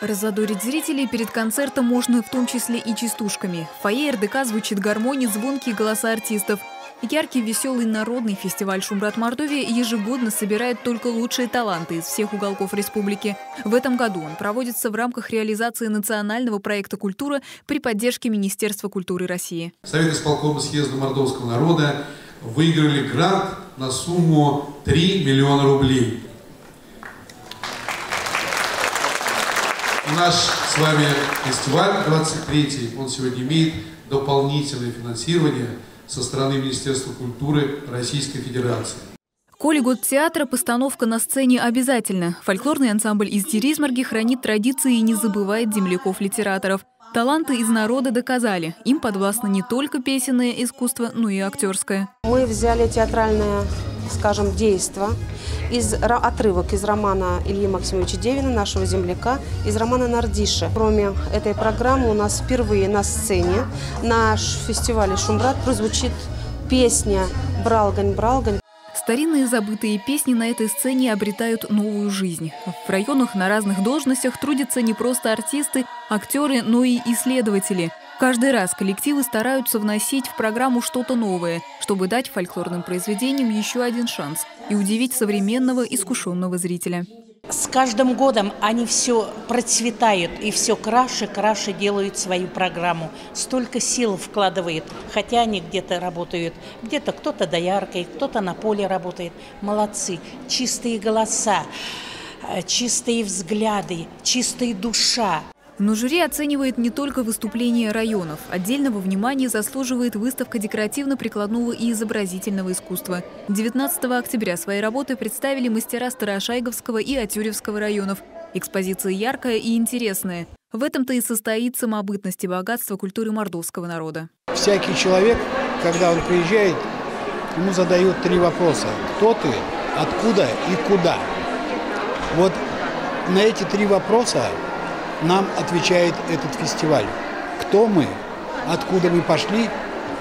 Разодорить зрителей перед концертом можно в том числе и частушками. В фойе РДК звучит гармония, звонкие голоса артистов. Яркий, веселый народный фестиваль «Шумбрат Мордовия» ежегодно собирает только лучшие таланты из всех уголков республики. В этом году он проводится в рамках реализации национального проекта «Культура» при поддержке Министерства культуры России. Совет исполкома съезда мордовского народа выиграли грант на сумму 3 миллиона рублей. Наш с вами фестиваль 23 он сегодня имеет дополнительное финансирование со стороны Министерства культуры Российской Федерации. Коли год театра, постановка на сцене обязательно. Фольклорный ансамбль из Деризмарги хранит традиции и не забывает земляков-литераторов. Таланты из народа доказали. Им подвластно не только песенное искусство, но и актерское. Мы взяли театральное скажем, действо, из, отрывок из романа Ильи Максимовича Девина, нашего земляка, из романа «Нардиша». Кроме этой программы у нас впервые на сцене на фестивале «Шумбрат» прозвучит песня «Бралгань, Бралгань». Старинные забытые песни на этой сцене обретают новую жизнь. В районах на разных должностях трудятся не просто артисты, актеры, но и исследователи – Каждый раз коллективы стараются вносить в программу что-то новое, чтобы дать фольклорным произведениям еще один шанс и удивить современного искушенного зрителя. Каждым годом они все процветают и все краше, краше делают свою программу. Столько сил вкладывают, хотя они где-то работают, где-то кто-то дояркой, кто-то на поле работает. Молодцы, чистые голоса, э, чистые взгляды, чистая душа. Но жюри оценивает не только выступления районов. Отдельного внимания заслуживает выставка декоративно-прикладного и изобразительного искусства. 19 октября свои работы представили мастера Старошайговского и Атюревского районов. Экспозиция яркая и интересная. В этом-то и состоит самобытность и богатство культуры мордовского народа. Всякий человек, когда он приезжает, ему задают три вопроса. Кто ты, откуда и куда? Вот на эти три вопроса нам отвечает этот фестиваль. Кто мы, откуда мы пошли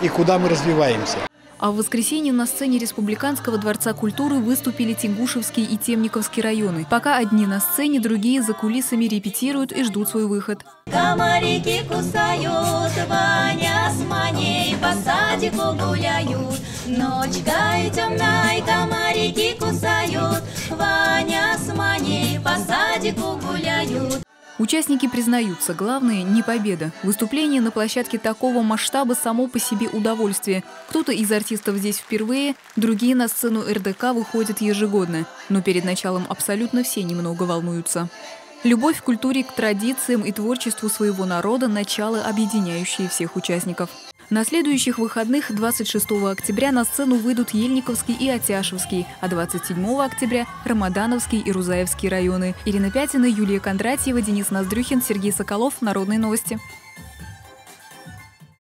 и куда мы развиваемся. А в воскресенье на сцене Республиканского дворца культуры выступили Тенгушевский и Темниковский районы. Пока одни на сцене, другие за кулисами репетируют и ждут свой выход. Комарики кусают, Ваня с маней по садику гуляют. Ночка и темная, комарики кусают, Ваня с маней по садику гуляют. Участники признаются, главное не победа. Выступление на площадке такого масштаба само по себе удовольствие. Кто-то из артистов здесь впервые, другие на сцену РДК выходят ежегодно. Но перед началом абсолютно все немного волнуются. Любовь к культуре, к традициям и творчеству своего народа – начало, объединяющее всех участников. На следующих выходных 26 октября на сцену выйдут Ельниковский и Атяшевский, а 27 октября – Рамадановский и Рузаевский районы. Ирина Пятина, Юлия Кондратьева, Денис Ноздрюхин, Сергей Соколов. Народные новости.